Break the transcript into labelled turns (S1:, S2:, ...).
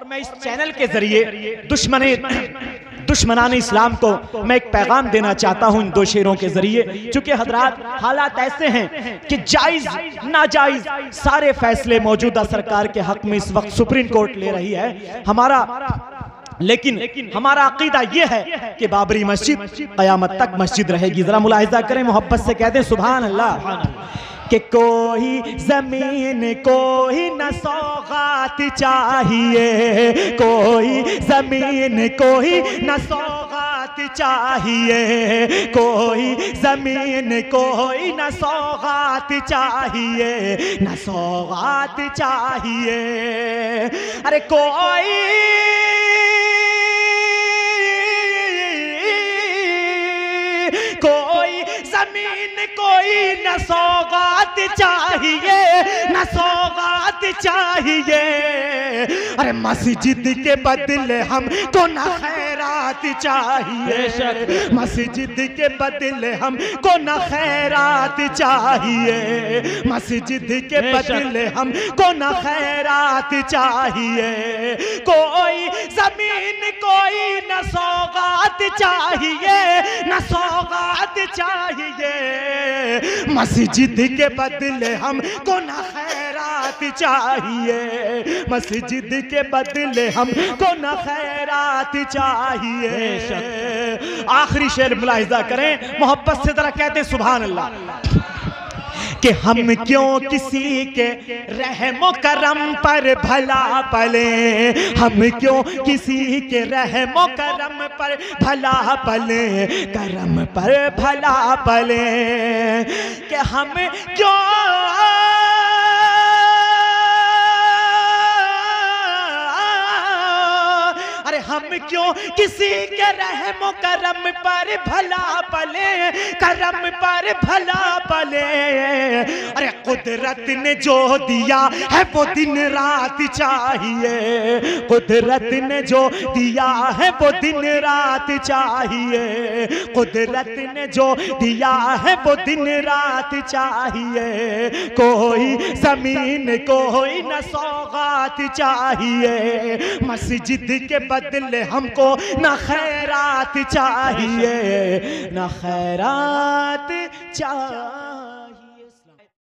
S1: اور میں اس چینل کے ذریعے دشمن دشمنان اسلام کو میں ایک پیغام دینا چاہتا ہوں ان دو شیروں کے ذریعے۔ چونکہ حضرات حالات ایسے ہیں کہ جائز، ناجائز سارے فیصلے موجودہ سرکار کے حق میں اس وقت سپریم کورٹ لے رہی ہے۔ ہمارا لیکن ہمارا عقیدہ یہ ہے کہ بابری مسجد قیامت تک مسجد رہے گی۔ ذرا ملاحظہ کریں، محبت سے کہہ دیں، سبحان اللہ۔ کہ کوئی زمین، کوئی نہ سوغات چاہیے۔ کوئی زمین، کوئی نہ سوغات چاہیے۔ کوئی زمین، کوئی نہ سوغات چاہیے۔ نہ سوغات چاہیے۔ ارے کوئی زمین کوئی نہ سوغات چاہیے نہ سوغات چاہیے۔ ارے مسجد کے بدلے ہم کو نہ خیرات چاہیے۔ مسجد کے بدلے ہم کو نہ خیرات چاہیے۔ مسجد کے بدلے ہم کو نہ خیرات چاہیے۔ کوئی زمین کوئی نہ سوغات چاہیے نہ سوغات چاہیے۔ مسجد کے بدلے ہم کو نہ خیرات چاہیے۔ مسجد کے بدلے ہم کو نہ خیرات چاہیے۔ آخری شعر ملاحظہ کریں محبت سے ذرا کہتے ہیں سبحان اللہ۔ کہ ہم کیوں کسی کے رحم و کرم پر بھلا پلیں ہم کیوں کسی کے رحم و کرم پر بھلا پلیں کرم پر بھلا پلیں کہ ہم کیوں ہم کیوں کسی کے رحم و کرم پر بھلا پلے؟ کرم پر بھلا پلے ارے قدرت نے جو دیا ہے وہ دن رات چاہیے۔ قدرت نے جو دیا ہے وہ دن رات چاہیے۔ قدرت نے جو دیا ہے وہ دن رات چاہیے۔ کوئی زمین، کوئی نہ سوغات چاہیے۔ مسجد کے بدلے ہم کو نہ خیرات چاہیے۔ نہ خیرات چاہیے۔